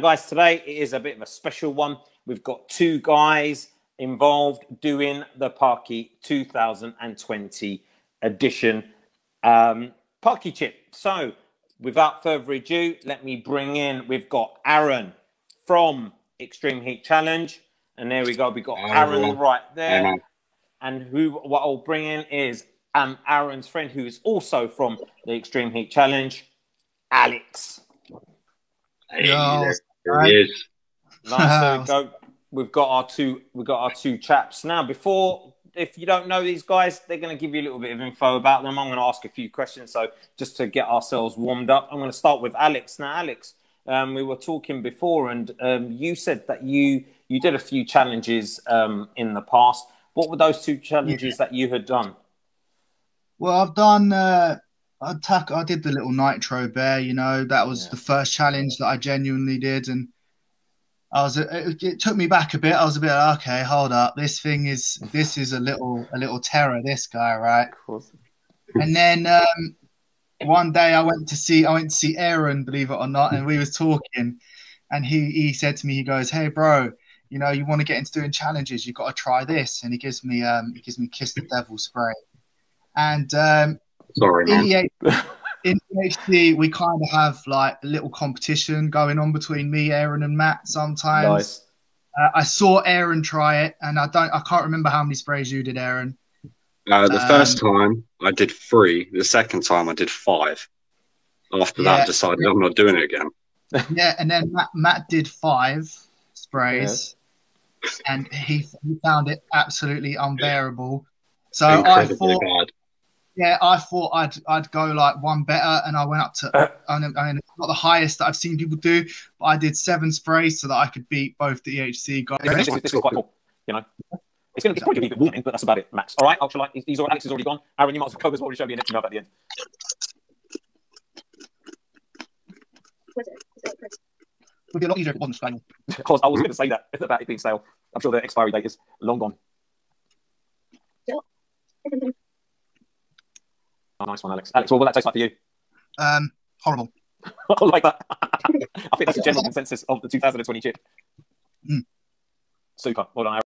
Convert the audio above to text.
guys, today it is a bit of a special one. We've got two guys involved doing the Paqui 2020 edition um, Paqui chip. So, without further ado, let me bring in. We've got Aaron from Extreme Heat Challenge, and there we go. We've got Aaron right there, and who what I'll bring in is um Aaron's friend, who is also from the Extreme Heat Challenge, Alex. Hey, there, there he is. Nice. There we go. We've got our two. We've got our two chaps now. Before, if you don't know these guys, they're going to give you a little bit of info about them. I'm going to ask a few questions. So just to get ourselves warmed up, I'm going to start with Alex. Now, Alex, um, we were talking before, and um, you said that you you did a few challenges um, in the past. What were those two challenges yeah. that you had done? Well, I've done. Uh, I tack. I did the little nitro bear. You know, that was yeah. the first challenge that I genuinely did, and I was. It, it, took me back a bit. I was a bit like, okay, hold up. This thing is. This is a little a little terror. This guy, right? And then um, one day I went to see I went to see Aaron, believe it or not, and we was talking, and he he said to me, he goes, "Hey, bro, you know, you want to get into doing challenges, You've got to try this." And he gives me um he gives me Kiss the Devil spray, and um, sorry, in the, in EHC we kind of have like a little competition going on between me, Aaron, and Matt sometimes. Nice. Uh, I saw Aaron try it, and I don't I can't remember how many sprays you did, Aaron. Uh, the um, first time I did three. The second time I did five. After yeah, that, I decided I'm not doing it again. yeah, and then Matt, Matt did five sprays, yeah. and he, he found it absolutely unbearable. So I thought, bad. Yeah, I thought I'd I'd go like one better, and I went up to. Uh, I mean, it's not the highest that I've seen people do, but I did seven sprays so that I could beat both the EHC guys. This, this, this is quite cool, you know. It's going to probably be a bit warming, but that's about it, Max. All right, ultralight. He's, already, Alex is already gone. Aaron, you might as well cover as well. Show me an empty mouth at the end. Would be a lot easier if it wasn't stale. Because I was going to say that about it being stale. I'm sure the expiry date is long gone. Oh, nice one, Alex. Alex, what will that taste like for you? Um, horrible. I like that. I think that's a general consensus of the 2020 chip. Mm. Super. Well done, Aaron.